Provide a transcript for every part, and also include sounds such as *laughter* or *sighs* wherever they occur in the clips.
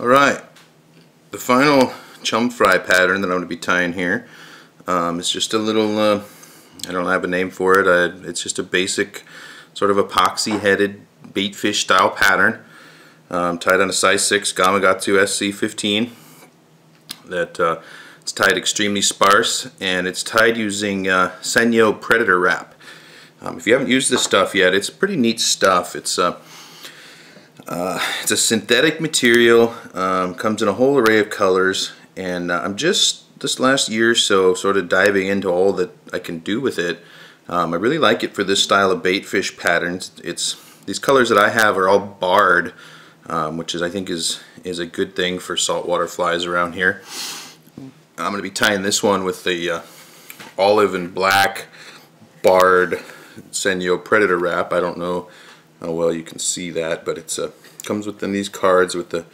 Alright, the final chum fry pattern that I'm going to be tying here um, is just a little, uh, I don't have a name for it, uh, it's just a basic sort of epoxy headed bait fish style pattern um, tied on a size 6 Gamakatsu SC15 that uh, it's tied extremely sparse and it's tied using uh, Senyo Predator Wrap. Um, if you haven't used this stuff yet, it's pretty neat stuff. It's uh, uh, it's a synthetic material, um, comes in a whole array of colors, and uh, I'm just this last year or so sort of diving into all that I can do with it. Um, I really like it for this style of bait fish patterns. It's these colors that I have are all barred, um, which is I think is is a good thing for saltwater flies around here. I'm going to be tying this one with the uh, olive and black barred Senyo Predator wrap. I don't know how well you can see that, but it's a comes within these cards with the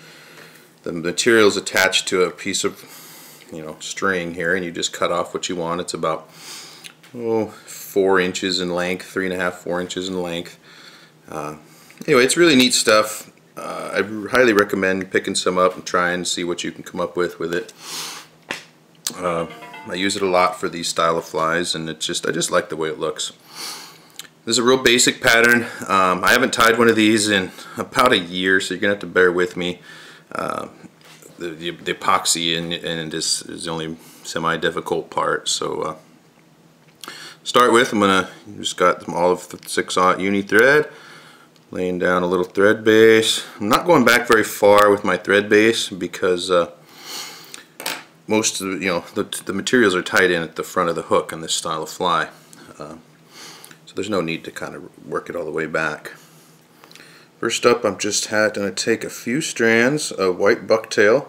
the materials attached to a piece of you know string here, and you just cut off what you want. It's about oh four inches in length, three and a half, four inches in length. Uh, anyway, it's really neat stuff. Uh, I highly recommend picking some up and trying to see what you can come up with with it. Uh, I use it a lot for these style of flies, and it's just I just like the way it looks. This is a real basic pattern. Um, I haven't tied one of these in about a year, so you're to have to bear with me. Uh, the, the, the, epoxy and, and this is the only semi-difficult part. So uh, start with, I'm to, just got some olive 6-aught uni thread, laying down a little thread base. I'm not going back very far with my thread base because uh, most of the, you know, the, the materials are tied in at the front of the hook on this style of fly. Uh, there's no need to kind of work it all the way back. First up I'm just going to take a few strands of white bucktail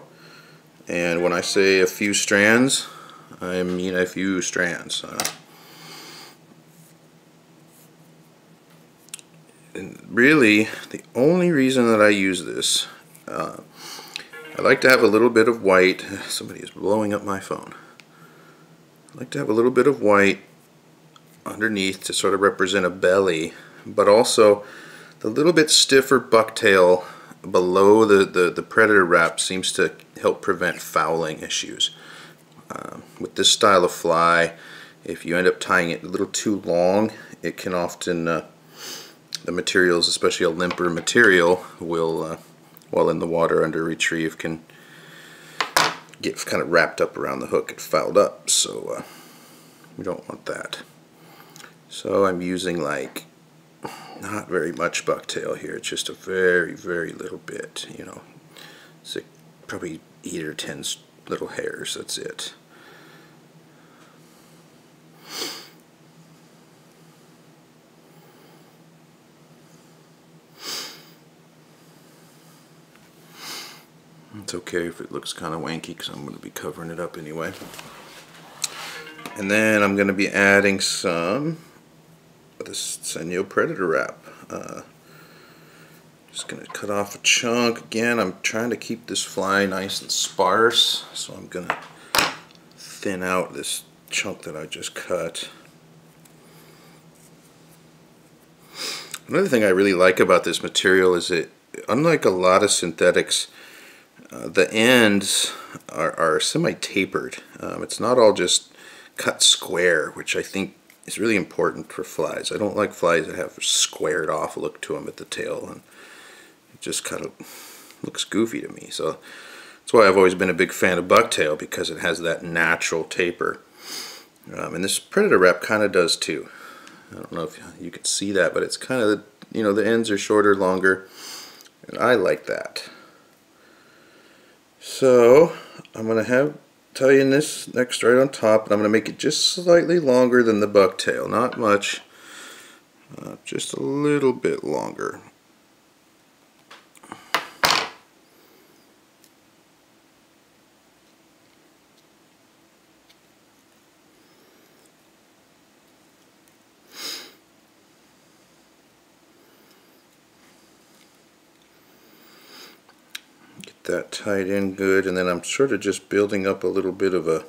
and when I say a few strands I mean a few strands. Uh, and really the only reason that I use this uh, I like to have a little bit of white *sighs* somebody is blowing up my phone I like to have a little bit of white underneath to sort of represent a belly, but also the little bit stiffer bucktail below the, the, the predator wrap seems to help prevent fouling issues. Um, with this style of fly, if you end up tying it a little too long, it can often, uh, the materials, especially a limper material, will, uh, while in the water under retrieve, can get kind of wrapped up around the hook and fouled up. So uh, we don't want that. So I'm using like not very much bucktail here. It's just a very, very little bit, you know. It's like probably eight or ten little hairs. That's it. It's okay if it looks kind of wanky because I'm going to be covering it up anyway. And then I'm going to be adding some this Senyo Predator wrap. Uh, just going to cut off a chunk. Again, I'm trying to keep this fly nice and sparse, so I'm going to thin out this chunk that I just cut. Another thing I really like about this material is it, unlike a lot of synthetics, uh, the ends are, are semi-tapered. Um, it's not all just cut square, which I think is really important for flies. I don't like flies that have a squared off look to them at the tail and it just kind of looks goofy to me. So that's why I've always been a big fan of bucktail because it has that natural taper. Um, and this predator wrap kind of does too. I don't know if you can see that, but it's kind of, you know, the ends are shorter, longer, and I like that. So I'm going to have tying this next right on top and I'm going to make it just slightly longer than the bucktail. Not much. Uh, just a little bit longer that tied in good and then I'm sort of just building up a little bit of a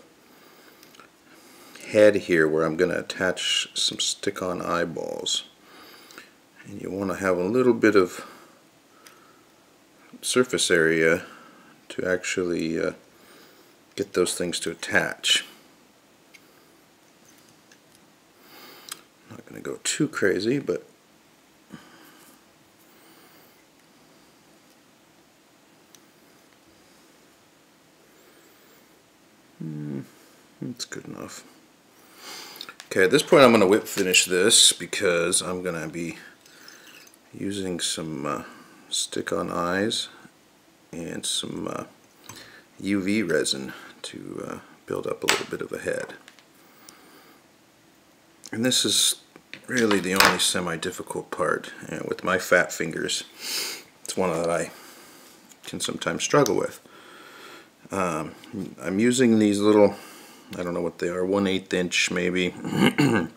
head here where I'm going to attach some stick-on eyeballs and you want to have a little bit of surface area to actually uh, get those things to attach. I'm not going to go too crazy, but that's good enough. Okay, at this point I'm going to whip finish this because I'm going to be using some uh, stick-on eyes and some uh, UV resin to uh, build up a little bit of a head. And this is really the only semi-difficult part. And with my fat fingers, it's one that I can sometimes struggle with. Um, I'm using these little I don't know what they are, 1 8 inch maybe, *clears throat*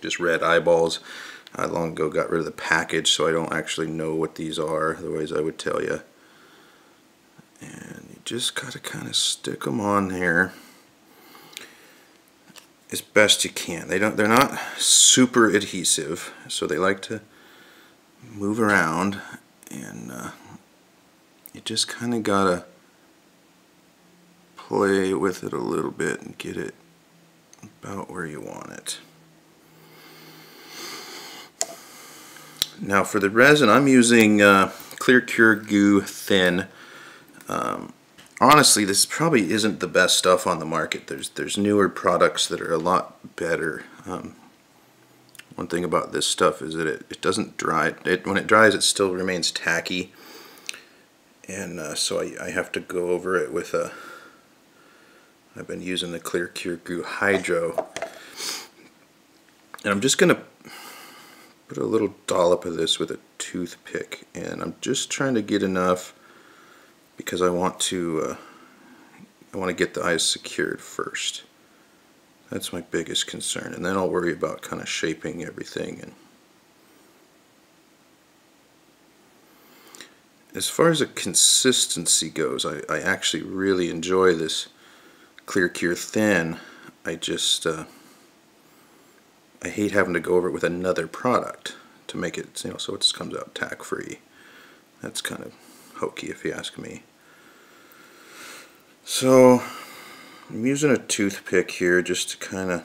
just red eyeballs. I long ago got rid of the package so I don't actually know what these are, otherwise I would tell you. And you just got to kind of stick them on here as best you can. They don't, they're not super adhesive, so they like to move around and uh, you just kind of got to play with it a little bit and get it about where you want it. Now for the resin I'm using uh, Clear Cure Goo Thin. Um, honestly this probably isn't the best stuff on the market. There's there's newer products that are a lot better. Um, one thing about this stuff is that it, it doesn't dry. It, when it dries it still remains tacky and uh, so I, I have to go over it with a I've been using the Clear Cure Goo Hydro. And I'm just going to put a little dollop of this with a toothpick. And I'm just trying to get enough because I want to uh, I want to get the eyes secured first. That's my biggest concern. And then I'll worry about kind of shaping everything. And As far as the consistency goes, I, I actually really enjoy this Clear Cure Thin, I just uh, I hate having to go over it with another product to make it you know so it just comes out tack free. That's kind of hokey if you ask me. So I'm using a toothpick here just to kind of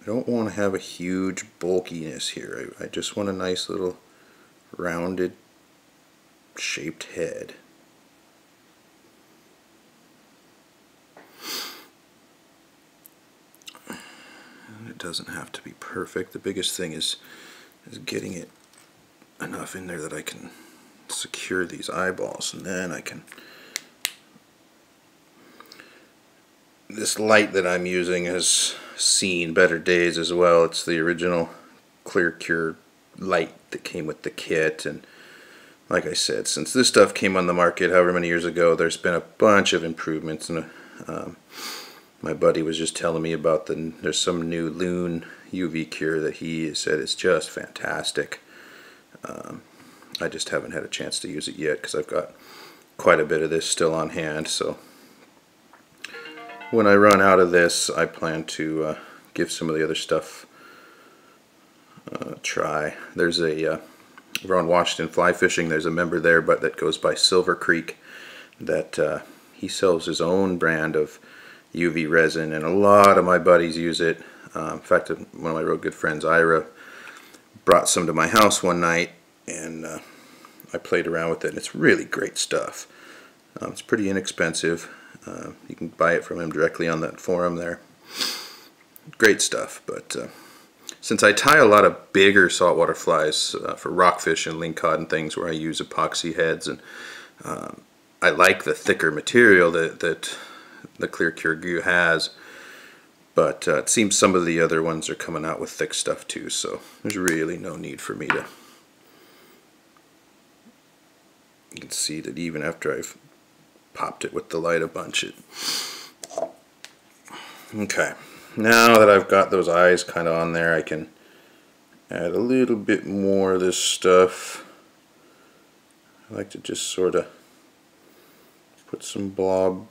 I don't want to have a huge bulkiness here. I, I just want a nice little rounded shaped head. It doesn't have to be perfect. The biggest thing is, is getting it enough in there that I can secure these eyeballs and then I can this light that I'm using has seen better days as well. It's the original Clear Cure light that came with the kit and like I said, since this stuff came on the market however many years ago, there's been a bunch of improvements and um, my buddy was just telling me about the there's some new Loon UV cure that he said is just fantastic. Um, I just haven't had a chance to use it yet because I've got quite a bit of this still on hand. So when I run out of this, I plan to uh, give some of the other stuff uh, a try. There's a uh, over on Washington Fly Fishing. There's a member there, but that goes by Silver Creek. That uh, he sells his own brand of UV resin and a lot of my buddies use it. Um, in fact, one of my real good friends, Ira, brought some to my house one night and uh, I played around with it and it's really great stuff. Um, it's pretty inexpensive. Uh, you can buy it from him directly on that forum there. Great stuff, but uh, since I tie a lot of bigger saltwater flies uh, for rockfish and lingcod and things where I use epoxy heads and um, I like the thicker material that, that the Clear Cure Goo has. But uh, it seems some of the other ones are coming out with thick stuff too, so there's really no need for me to... You can see that even after I've popped it with the light a bunch, it... Okay, now that I've got those eyes kind of on there, I can add a little bit more of this stuff. I like to just sort of put some blob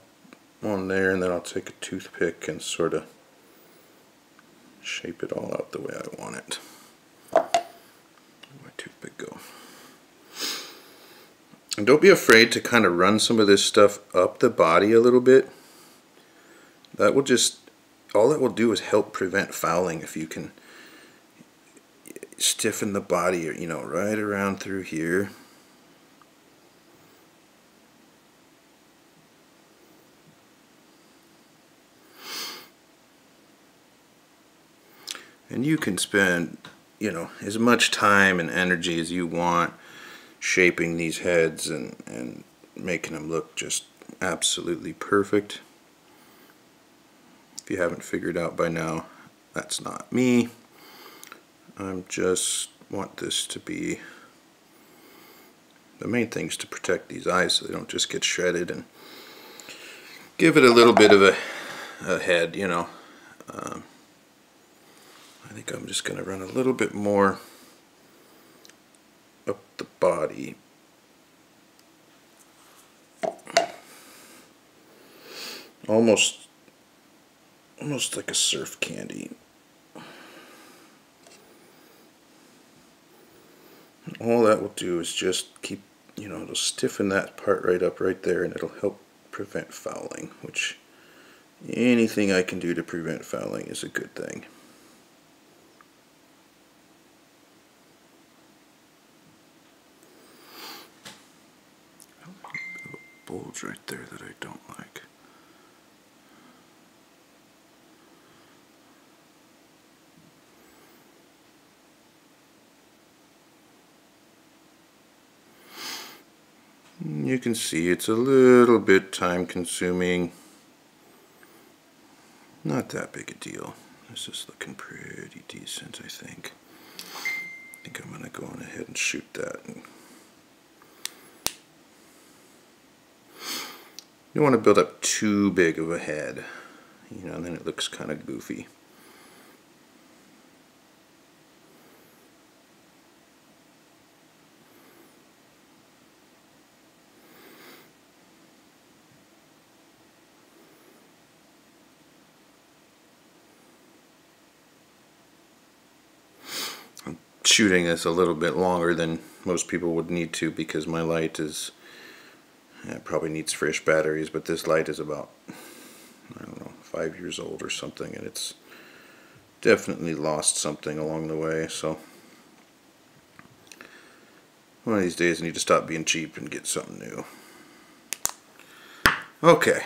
on there and then I'll take a toothpick and sort of shape it all out the way I want it. Where'd my toothpick go? And don't be afraid to kind of run some of this stuff up the body a little bit. That will just, all that will do is help prevent fouling if you can stiffen the body, you know, right around through here. And you can spend, you know, as much time and energy as you want shaping these heads and, and making them look just absolutely perfect. If you haven't figured out by now, that's not me. I'm just want this to be the main thing is to protect these eyes so they don't just get shredded and give it a little bit of a, a head, you know. Um, I think I'm just going to run a little bit more up the body. Almost, almost like a surf candy. all that will do is just keep, you know, it'll stiffen that part right up right there and it'll help prevent fouling, which anything I can do to prevent fouling is a good thing. Bulge right there that I don't like. You can see it's a little bit time consuming. Not that big a deal. This is looking pretty decent, I think. I think I'm going to go on ahead and shoot that. You don't want to build up too big of a head, you know, then it looks kind of goofy. I'm shooting this a little bit longer than most people would need to because my light is it probably needs fresh batteries, but this light is about, I don't know, five years old or something, and it's definitely lost something along the way, so one of these days I need to stop being cheap and get something new. Okay.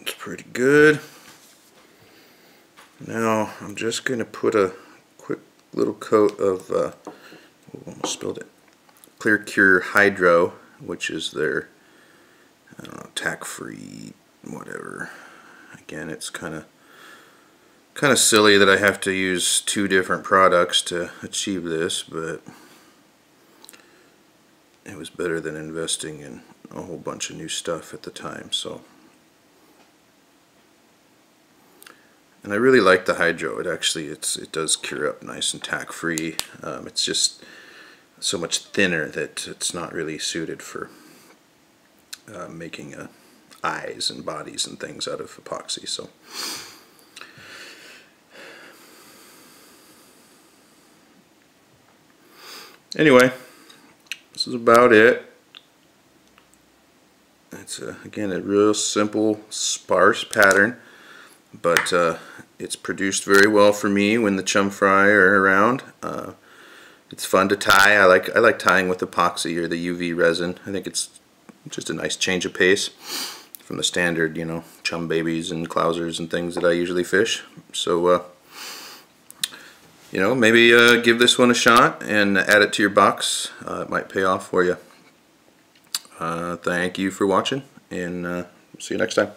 It's pretty good. Now I'm just going to put a quick little coat of, uh, oh, almost spilled it, Clear Cure Hydro, which is their know, tack-free whatever. Again, it's kind of kind of silly that I have to use two different products to achieve this, but it was better than investing in a whole bunch of new stuff at the time. So, and I really like the Hydro. It actually it's it does cure up nice and tack free. Um, it's just so much thinner that it's not really suited for uh, making uh, eyes and bodies and things out of epoxy. So. Anyway, this is about it. It's a, again a real simple, sparse pattern, but uh, it's produced very well for me when the chum fry are around. Uh, it's fun to tie. I like I like tying with epoxy or the UV resin. I think it's just a nice change of pace from the standard, you know, chum babies and clousers and things that I usually fish. So, uh, you know, maybe uh, give this one a shot and add it to your box. Uh, it might pay off for you. Uh, thank you for watching, and uh, see you next time.